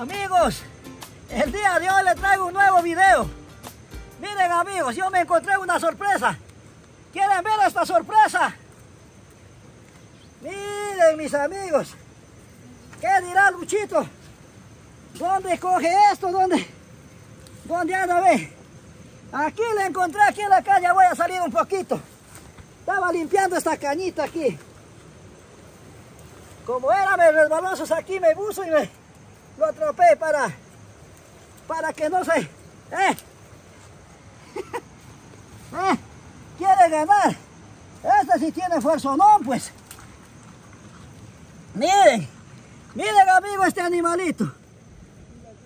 Amigos, el día de hoy les traigo un nuevo video. Miren amigos, yo me encontré una sorpresa. ¿Quieren ver esta sorpresa? Miren mis amigos. ¿Qué dirá Luchito? ¿Dónde coge esto? ¿Dónde? ¿Dónde anda? Ve. Aquí le encontré, aquí en la calle. Voy a salir un poquito. Estaba limpiando esta cañita aquí. Como era me resbalosos aquí, me buzo y me lo atropé para, para que no se... ¿Eh? ¿Eh? ¿Quiere ganar? Este sí tiene fuerza, ¿no? Pues. Miren, miren amigo este animalito.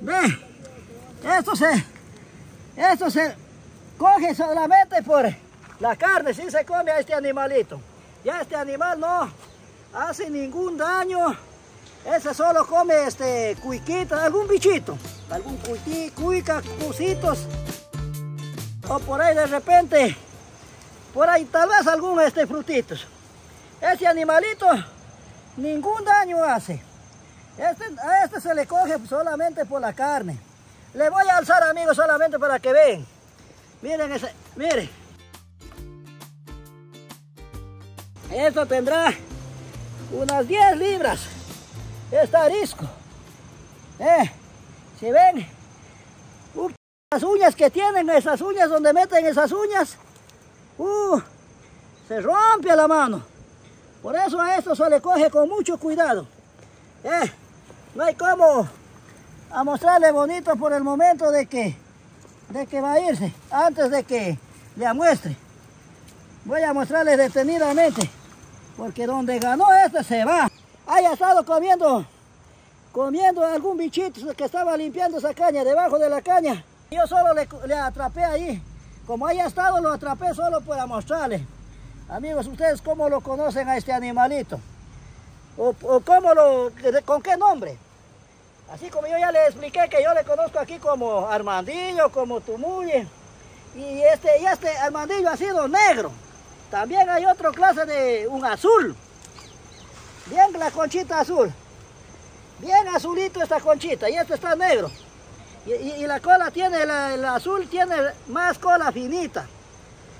Ve, esto se, esto se coge solamente por la carne, si se come a este animalito. Ya este animal no hace ningún daño. Ese solo come este cuiquita, algún bichito, algún cuiqui, cuica, cusitos. O por ahí de repente, por ahí tal vez algún este frutitos. Ese animalito ningún daño hace. Este, a este se le coge solamente por la carne. Le voy a alzar amigos solamente para que vean. Miren ese, miren. Esto tendrá unas 10 libras. Está arisco. Eh, si ven, uh, las uñas que tienen, esas uñas donde meten esas uñas, uh, se rompe la mano. Por eso a esto se le coge con mucho cuidado. Eh, no hay como a mostrarle bonito por el momento de que, de que va a irse, antes de que le amuestre. Voy a mostrarle detenidamente, porque donde ganó este se va haya estado comiendo, comiendo algún bichito que estaba limpiando esa caña, debajo de la caña. Yo solo le, atrapé ahí. Como haya estado, lo atrapé solo para mostrarle. Amigos, ¿ustedes cómo lo conocen a este animalito? ¿O, cómo lo, con qué nombre? Así como yo ya le expliqué que yo le conozco aquí como Armandillo, como Tumuye. Y este, y este Armandillo ha sido negro. También hay otra clase de un azul. Bien la conchita azul. Bien azulito esta conchita y este está negro. Y, la cola tiene, el azul tiene más cola finita.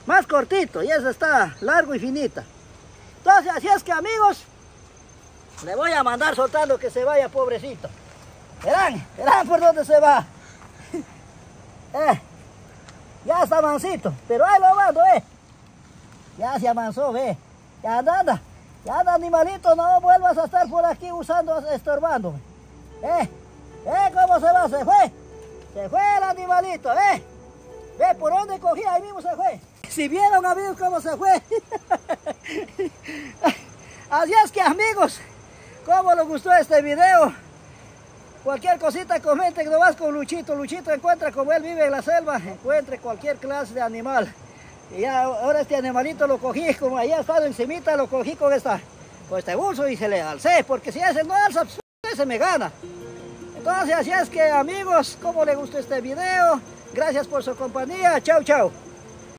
Más cortito y ese está largo y finita. Entonces así es que amigos, le voy a mandar soltando que se vaya pobrecito. Verán, verán por dónde se va. eh, ya está mansito, pero ahí lo mando, eh. Ya se amansó, ve. Ya anda, ya animalito, no vuelvas a estar por aquí usando, estorbándome. ¿Eh? ¿Eh? ¿Cómo se va? ¿Se fue? Se fue el animalito, ¿eh? ¿Ve por dónde cogí? Ahí mismo se fue. Si vieron amigos cómo se fue. Así es que amigos, ¿cómo les gustó este video? Cualquier cosita comenten vas con Luchito. Luchito encuentra como él vive en la selva, encuentre cualquier clase de animal. Y ya ahora este animalito lo cogí, como allá estado encimita, lo cogí con, esta, con este bolso y se le alcé, porque si ese no alza, pues, ese me gana. Entonces así es que amigos, como les gustó este video, gracias por su compañía, chao chao.